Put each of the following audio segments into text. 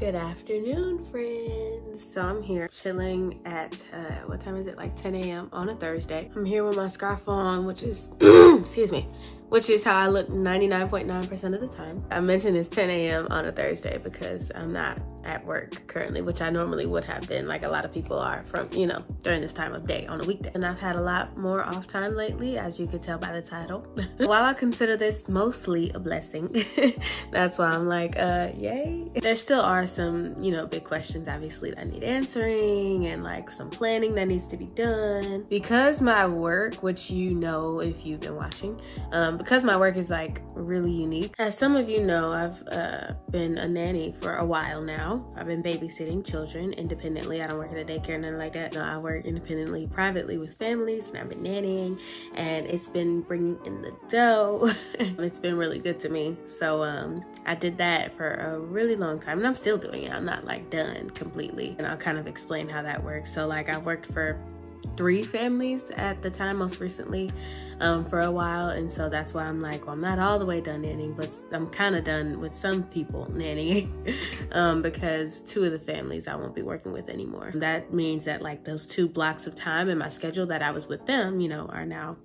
Good afternoon, friends. So I'm here chilling at, uh, what time is it? Like 10 a.m. on a Thursday. I'm here with my scarf on, which is, excuse me, which is how I look 99.9% of the time. I mentioned it's 10 a.m. on a Thursday because I'm not at work currently, which I normally would have been, like a lot of people are from, you know, during this time of day on a weekday. And I've had a lot more off time lately, as you could tell by the title. While I consider this mostly a blessing, that's why I'm like, uh, yay. There still are some, you know, big questions obviously that need answering and like some planning that needs to be done. Because my work, which you know if you've been watching, um, because my work is like really unique. As some of you know, I've uh, been a nanny for a while now. I've been babysitting children independently. I don't work at a daycare, nothing like that. No, I work independently, privately with families, and I've been nannying, and it's been bringing in the dough. it's been really good to me. So um, I did that for a really long time, and I'm still doing it. I'm not like done completely, and I'll kind of explain how that works. So like I worked for three families at the time most recently um, for a while. And so that's why i'm like well i'm not all the way done nannying but i'm kind of done with some people nannying um, because two of the families i won't be working with anymore. That means that like those two blocks of time in my schedule that i was with them you know are now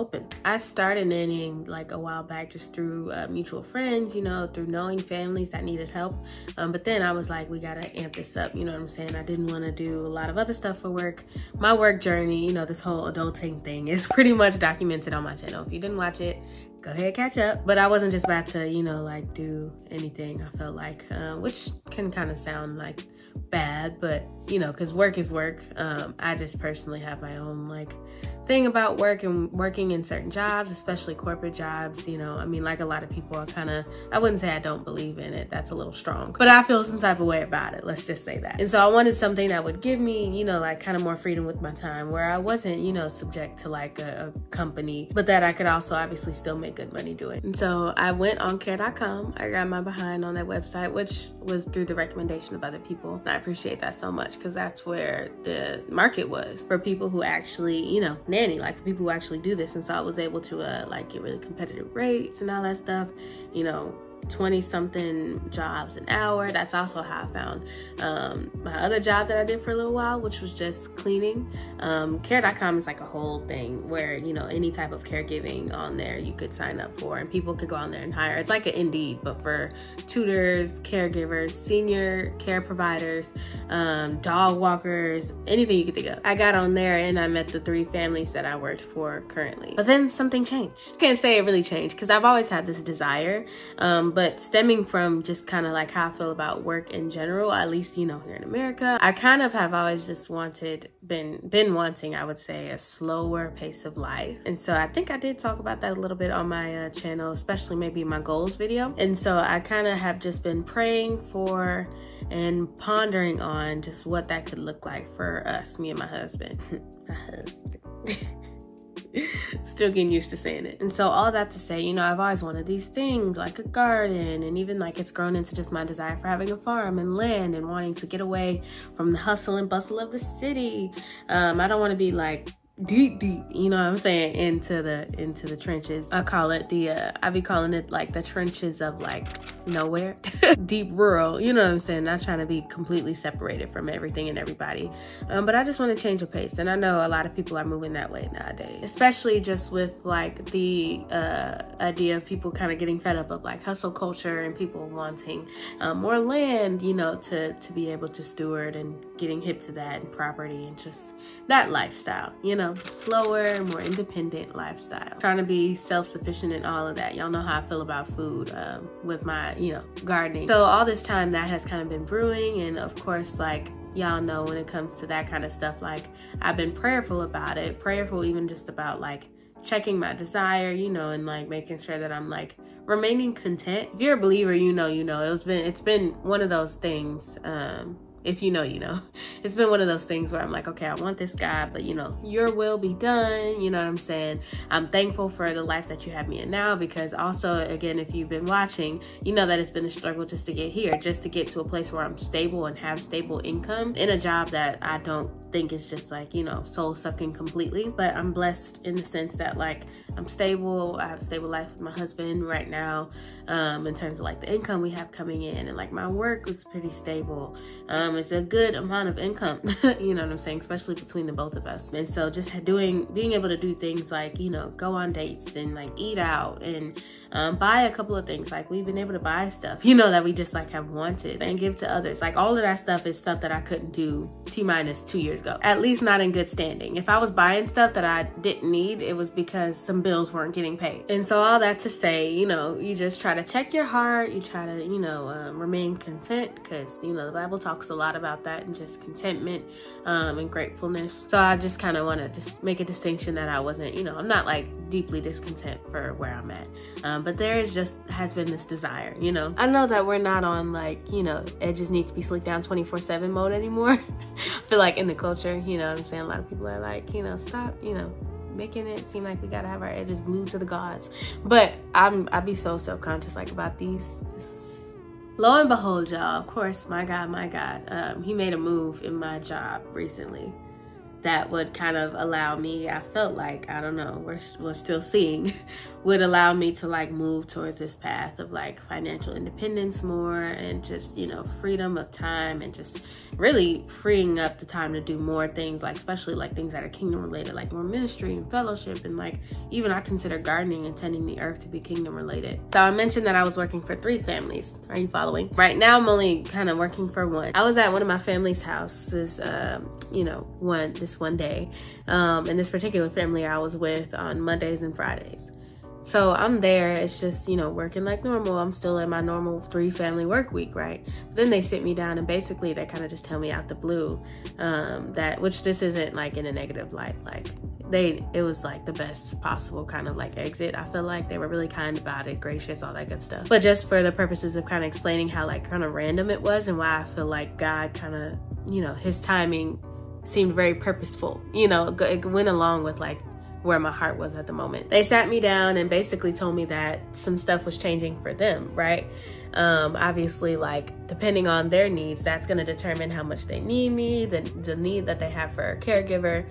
open. I started nannying like a while back just through uh, mutual friends, you know, through knowing families that needed help. Um, but then I was like, we gotta amp this up, you know what I'm saying? I didn't wanna do a lot of other stuff for work. My work journey, you know, this whole adulting thing is pretty much documented on my channel. If you didn't watch it, go ahead catch up but i wasn't just about to you know like do anything i felt like uh, which can kind of sound like bad but you know because work is work um, i just personally have my own like thing about work and working in certain jobs, especially corporate jobs, you know, I mean, like a lot of people are kind of, I wouldn't say I don't believe in it. That's a little strong, but I feel some type of way about it. Let's just say that. And so I wanted something that would give me, you know, like kind of more freedom with my time where I wasn't, you know, subject to like a, a company, but that I could also obviously still make good money doing. And so I went on care.com. I got my behind on that website, which was through the recommendation of other people. And I appreciate that so much because that's where the market was for people who actually, you know, like for people who actually do this. And so I was able to uh, like get really competitive rates and all that stuff, you know, 20 something jobs an hour. That's also how I found um, my other job that I did for a little while, which was just cleaning. Um, care.com is like a whole thing where, you know, any type of caregiving on there you could sign up for and people could go on there and hire. It's like an Indeed, but for tutors, caregivers, senior care providers, um, dog walkers, anything you could think of. I got on there and I met the three families that I worked for currently. But then something changed. Can't say it really changed because I've always had this desire. Um, but stemming from just kind of like how I feel about work in general, at least, you know, here in America, I kind of have always just wanted, been, been wanting, I would say, a slower pace of life. And so I think I did talk about that a little bit on my uh, channel, especially maybe my goals video. And so I kind of have just been praying for and pondering on just what that could look like for us, me and my husband. my husband. Still getting used to saying it. And so all that to say, you know, I've always wanted these things like a garden and even like it's grown into just my desire for having a farm and land and wanting to get away from the hustle and bustle of the city. Um, I don't want to be like deep deep you know what i'm saying into the into the trenches i call it the uh i be calling it like the trenches of like nowhere. Deep rural you know what i'm saying? Not trying to be completely separated from everything and everybody. Um, but i just want to change the pace and i know a lot of people are moving that way nowadays. Especially just with like the uh, idea of people kind of getting fed up of like hustle culture and people wanting um, more land you know to to be able to steward and getting hip to that and property and just that lifestyle you know? Slower more independent lifestyle. Trying to be self-sufficient in all of that. Y'all know how i feel about food um, with my you know, gardening. So all this time that has kind of been brewing. And of course, like y'all know when it comes to that kind of stuff, like I've been prayerful about it, prayerful even just about like checking my desire, you know, and like making sure that I'm like remaining content. If you're a believer, you know, you know, it's been, it's been one of those things, um, if you know, you know. It's been one of those things where I'm like, okay, I want this guy, but you know, your will be done. You know what I'm saying? I'm thankful for the life that you have me in now because also, again, if you've been watching, you know that it's been a struggle just to get here, just to get to a place where I'm stable and have stable income in a job that I don't think is just like, you know, soul sucking completely. But I'm blessed in the sense that like I'm stable. I have a stable life with my husband right now. Um, in terms of like the income we have coming in, and like my work is pretty stable. Um, it's a good amount of income, you know what I'm saying, especially between the both of us. And so just doing, being able to do things like you know go on dates and like eat out and um, buy a couple of things. Like we've been able to buy stuff, you know, that we just like have wanted and give to others. Like all of that stuff is stuff that I couldn't do T minus two years ago. At least not in good standing. If I was buying stuff that I didn't need, it was because some bills weren't getting paid. And so all that to say, you know, you just try to check your heart. You try to, you know, um, remain content because, you know, the Bible talks a lot about that and just contentment um, and gratefulness. So I just kind of want to just make a distinction that I wasn't, you know, I'm not like deeply discontent for where I'm at. Um, but there is just has been this desire, you know. I know that we're not on like, you know, edges need to be slicked down 24 7 mode anymore. I feel like in the culture, you know I'm saying? A lot of people are like, you know, stop, you know, making it seem like we gotta have our edges glued to the gods. But I'm I'd be so self-conscious like about these lo and behold y'all of course my god my god um, he made a move in my job recently that would kind of allow me i felt like i don't know we're, we're still seeing would allow me to like move towards this path of like financial independence more and just you know freedom of time and just really freeing up the time to do more things like especially like things that are kingdom related like more ministry and fellowship and like even i consider gardening and tending the earth to be kingdom related. So i mentioned that i was working for three families. Are you following? Right now i'm only kind of working for one. I was at one of my family's houses um, you know one this one day um, and this particular family i was with on mondays and fridays so I'm there. It's just, you know, working like normal. I'm still in my normal three family work week, right? But then they sit me down and basically they kind of just tell me out the blue um, that, which this isn't like in a negative light. Like they, it was like the best possible kind of like exit. I feel like they were really kind about it, gracious, all that good stuff. But just for the purposes of kind of explaining how like kind of random it was and why I feel like God kind of, you know, his timing seemed very purposeful. You know, it went along with like where my heart was at the moment. They sat me down and basically told me that some stuff was changing for them, right? Um, obviously, like depending on their needs, that's going to determine how much they need me, the, the need that they have for a caregiver.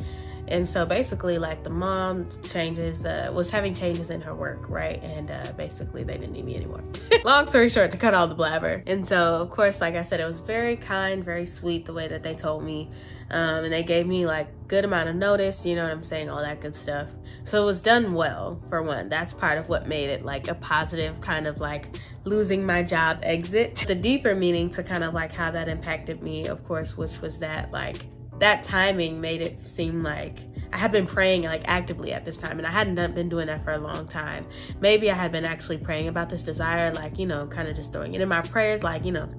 And so basically, like the mom changes, uh, was having changes in her work, right? And uh, basically, they didn't need me anymore. Long story short, to cut all the blabber. And so, of course, like I said, it was very kind, very sweet the way that they told me. Um, and they gave me like good amount of notice, you know what I'm saying, all that good stuff. So it was done well, for one. That's part of what made it like a positive kind of like losing my job exit. The deeper meaning to kind of like how that impacted me, of course, which was that like that timing made it seem like I had been praying like actively at this time and I hadn't done, been doing that for a long time. Maybe I had been actually praying about this desire, like, you know, kind of just throwing it in my prayers, like, you know,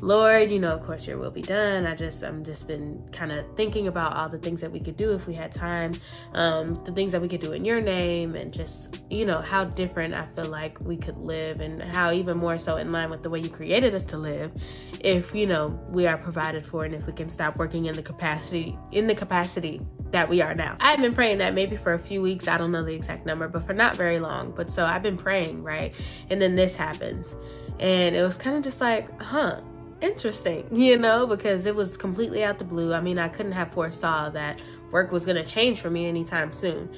Lord, you know, of course, your will be done. I just, I'm just been kind of thinking about all the things that we could do if we had time, um, the things that we could do in your name, and just, you know, how different I feel like we could live, and how even more so in line with the way you created us to live, if you know we are provided for, and if we can stop working in the capacity, in the capacity that we are now. I've been praying that maybe for a few weeks. I don't know the exact number, but for not very long. But so I've been praying, right? And then this happens. And it was kind of just like, huh, interesting, you know, because it was completely out the blue. I mean, I couldn't have foresaw that work was going to change for me anytime soon.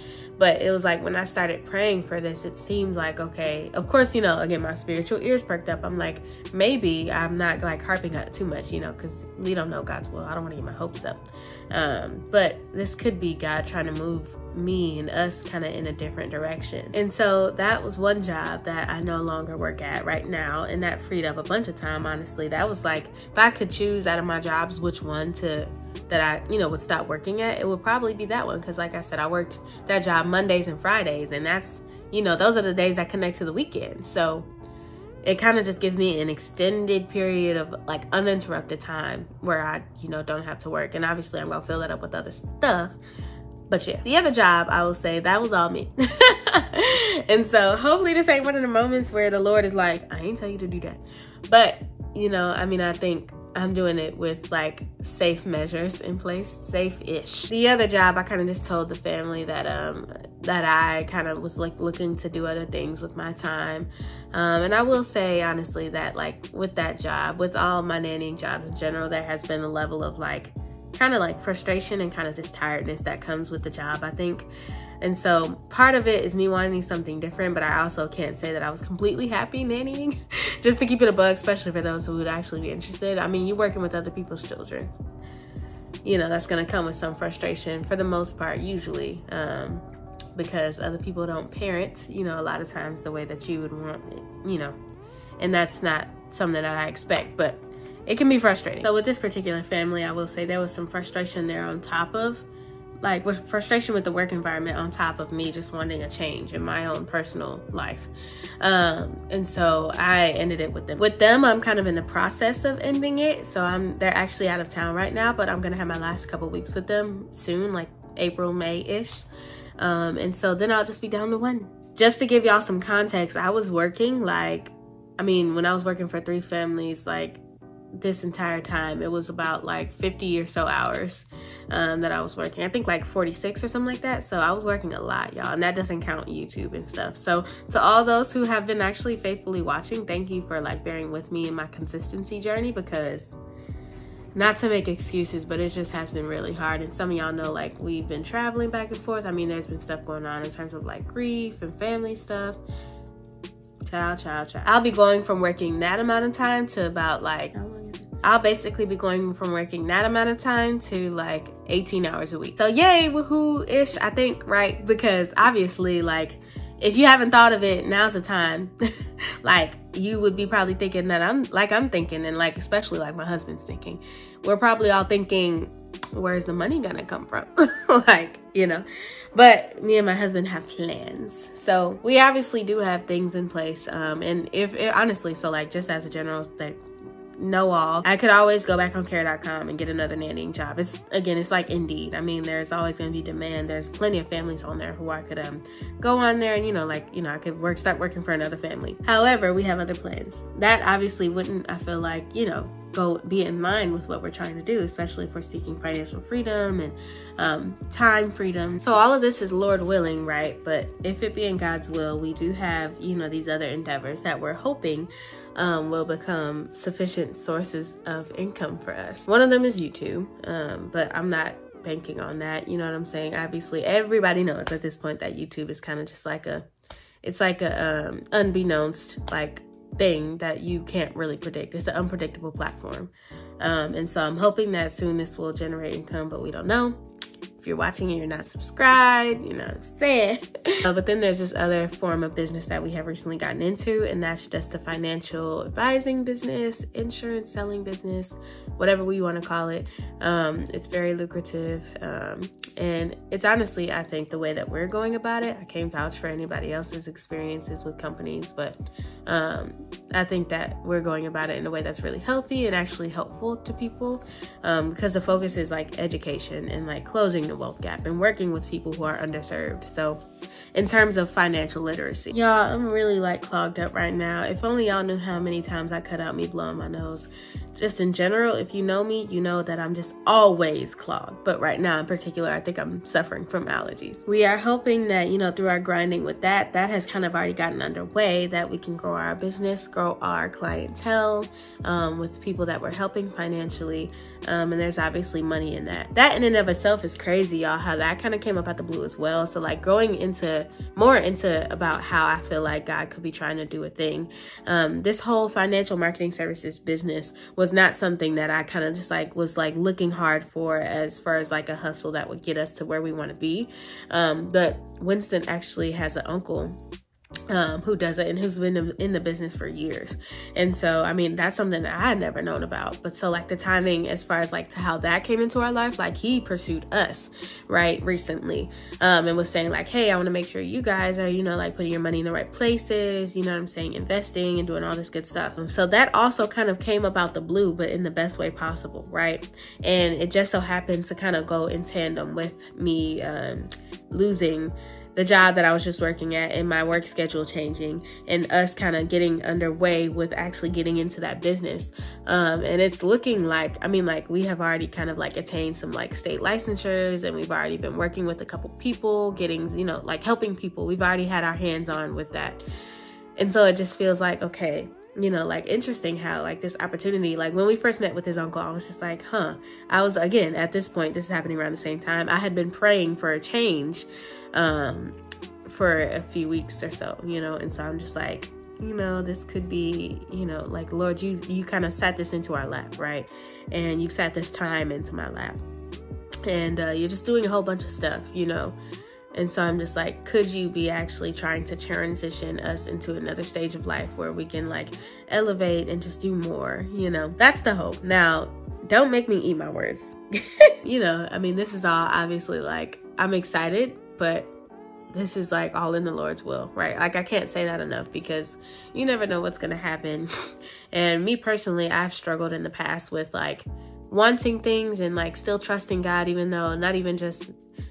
But it was like when I started praying for this, it seems like, okay, of course, you know, again, my spiritual ears perked up. I'm like, maybe I'm not like harping on it too much, you know, because we don't know God's will. I don't want to get my hopes up. Um, but this could be God trying to move me and us kind of in a different direction. And so that was one job that I no longer work at right now. And that freed up a bunch of time, honestly. That was like, if I could choose out of my jobs which one to that I, you know, would stop working at, it would probably be that one. Cause like I said, I worked that job Mondays and Fridays, and that's, you know, those are the days that connect to the weekend. So it kind of just gives me an extended period of like uninterrupted time where I, you know, don't have to work. And obviously I'm gonna fill that up with other stuff. But yeah, the other job, I will say that was all me. and so hopefully this ain't one of the moments where the Lord is like, I ain't tell you to do that. But, you know, I mean, I think I'm doing it with like safe measures in place, safe-ish. The other job, I kind of just told the family that um that I kind of was like looking to do other things with my time. Um, and I will say honestly that like with that job, with all my nannying jobs in general, there has been a level of like kind of like frustration and kind of just tiredness that comes with the job. I think And so part of it is me wanting something different, but I also can't say that I was completely happy nannying, just to keep it a bug, especially for those who would actually be interested. I mean, you're working with other people's children. You know, that's gonna come with some frustration for the most part, usually. Um, because other people don't parent, you know, a lot of times the way that you would want it, you know, and that's not something that I expect, but it can be frustrating. So with this particular family, I will say there was some frustration there on top of like with frustration with the work environment on top of me just wanting a change in my own personal life. Um, and so I ended it with them. With them, I'm kind of in the process of ending it. So I'm they're actually out of town right now, but I'm gonna have my last couple weeks with them soon, like April, May-ish. Um, and so then I'll just be down to one. Just to give y'all some context, I was working like I mean, when I was working for three families, like this entire time it was about like 50 or so hours um, that i was working. I think like 46 or something like that. So i was working a lot y'all and that doesn't count youtube and stuff. So to all those who have been actually faithfully watching thank you for like bearing with me in my consistency journey because not to make excuses but it just has been really hard. And some of y'all know like we've been traveling back and forth. I mean there's been stuff going on in terms of like grief and family stuff. Child, child, child. I'll be going from working that amount of time to about like I'll basically be going from working that amount of time to like 18 hours a week. So yay, woohoo-ish, I think, right? Because obviously, like, if you haven't thought of it, now's the time. like, you would be probably thinking that I'm like I'm thinking, and like especially like my husband's thinking. We're probably all thinking, where's the money gonna come from? like, you know. But me and my husband have plans. So we obviously do have things in place. Um, and if it, honestly, so like just as a general like know all. I could always go back on care.com and get another nannying job. It's again, it's like Indeed. I mean, there's always going to be demand. There's plenty of families on there who I could um go on there and you know, like you know, I could work start working for another family. However, we have other plans. That obviously wouldn't I feel like you know go be in line with what we're trying to do, especially if we're seeking financial freedom and um, time freedom. So all of this is Lord willing, right? But if it be in God's will, we do have you know these other endeavors that we're hoping um, will become sufficient sources of income for us. One of them is YouTube, um, but I'm not banking on that. You know what I'm saying? Obviously, everybody knows at this point that YouTube is kind of just like a, it's like a um, unbeknownst like thing that you can't really predict. It's an unpredictable platform. Um, and so I'm hoping that soon this will generate income, but we don't know. If you're watching and you're not subscribed, you know what I'm saying. uh, but then there's this other form of business that we have recently gotten into, and that's just the financial advising business, insurance selling business, whatever we want to call it. Um, it's very lucrative. Um, and it's honestly, I think, the way that we're going about it. I can't vouch for anybody else's experiences with companies, but um, I think that we're going about it in a way that's really healthy and actually helpful to people um, because the focus is like education and like closing wealth gap and working with people who are underserved. So, in terms of financial literacy, y'all, I'm really like clogged up right now. If only y'all knew how many times I cut out me blowing my nose just in general, if you know me, you know that I'm just always clogged. But right now in particular, I think I'm suffering from allergies. We are hoping that, you know, through our grinding with that, that has kind of already gotten underway, that we can grow our business, grow our clientele um, with people that we're helping financially. Um, and there's obviously money in that. That in and of itself is crazy, y'all, how that kind of came up out the blue as well. So like going into more into about how I feel like God could be trying to do a thing. Um, this whole financial marketing services business was was not something that I kind of just like was like looking hard for as far as like a hustle that would get us to where we want to be. Um, but Winston actually has an uncle um, who does it and who's been in the business for years. And so, I mean, that's something that I had never known about. But so, like, the timing as far as like to how that came into our life, like, he pursued us, right, recently, um, and was saying, like, hey, I want to make sure you guys are, you know, like putting your money in the right places, you know what I'm saying, investing and doing all this good stuff. So, that also kind of came about the blue, but in the best way possible, right? And it just so happened to kind of go in tandem with me um, losing the job that I was just working at and my work schedule changing and us kind of getting underway with actually getting into that business. Um, and it's looking like, I mean, like we have already kind of like attained some like state licensures and we've already been working with a couple people, getting, you know, like helping people. We've already had our hands on with that. And so it just feels like, okay, you know, like interesting how like this opportunity, like when we first met with his uncle, I was just like, huh. I was again at this point, this is happening around the same time. I had been praying for a change um, for a few weeks or so, you know. And so I'm just like, you know, this could be, you know, like Lord, you you kind of sat this into our lap, right? And you've sat this time into my lap, and uh, you're just doing a whole bunch of stuff, you know. And so I'm just like, could you be actually trying to transition us into another stage of life where we can like elevate and just do more, you know? That's the hope. Now, don't make me eat my words. you know, I mean, this is all obviously like, I'm excited, but this is like all in the Lord's will, right? Like, I can't say that enough because you never know what's going to happen. and me personally, I've struggled in the past with like wanting things and like still trusting God, even though not even just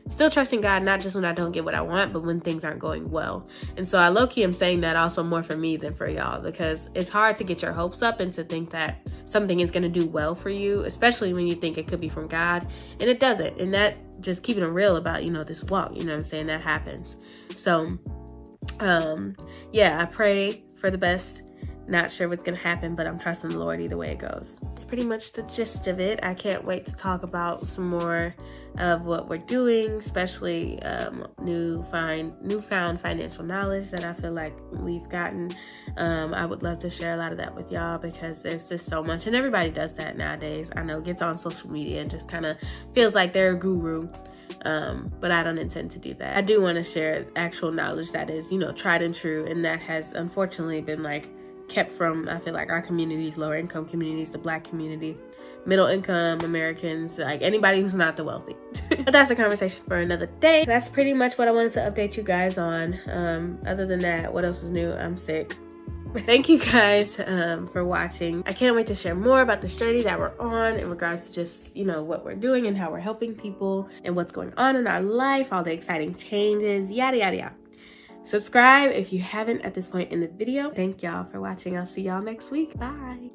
still trusting God, not just when I don't get what I want, but when things aren't going well. And so I low key am saying that also more for me than for y'all because it's hard to get your hopes up and to think that something is going to do well for you, especially when you think it could be from God and it doesn't. And that just keeping it real about, you know, this walk, you know I'm saying? That happens. So, um, yeah, I pray for the best not sure what's gonna happen, but I'm trusting the Lord either way it goes. It's pretty much the gist of it. I can't wait to talk about some more of what we're doing, especially um, new find newfound financial knowledge that I feel like we've gotten. Um, I would love to share a lot of that with y'all because there's just so much, and everybody does that nowadays. I know gets on social media and just kind of feels like they're a guru. Um, but I don't intend to do that. I do want to share actual knowledge that is, you know, tried and true, and that has unfortunately been like kept from I feel like our communities, lower income communities, the black community, middle income Americans, like anybody who's not the wealthy. but that's a conversation for another day. That's pretty much what I wanted to update you guys on. Um, other than that, what else is new? I'm sick. Thank you guys um, for watching. I can't wait to share more about this journey that we're on in regards to just, you know, what we're doing and how we're helping people and what's going on in our life, all the exciting changes, yada, yada, yada. Subscribe if you haven't at this point in the video. Thank y'all for watching. I'll see y'all next week. Bye.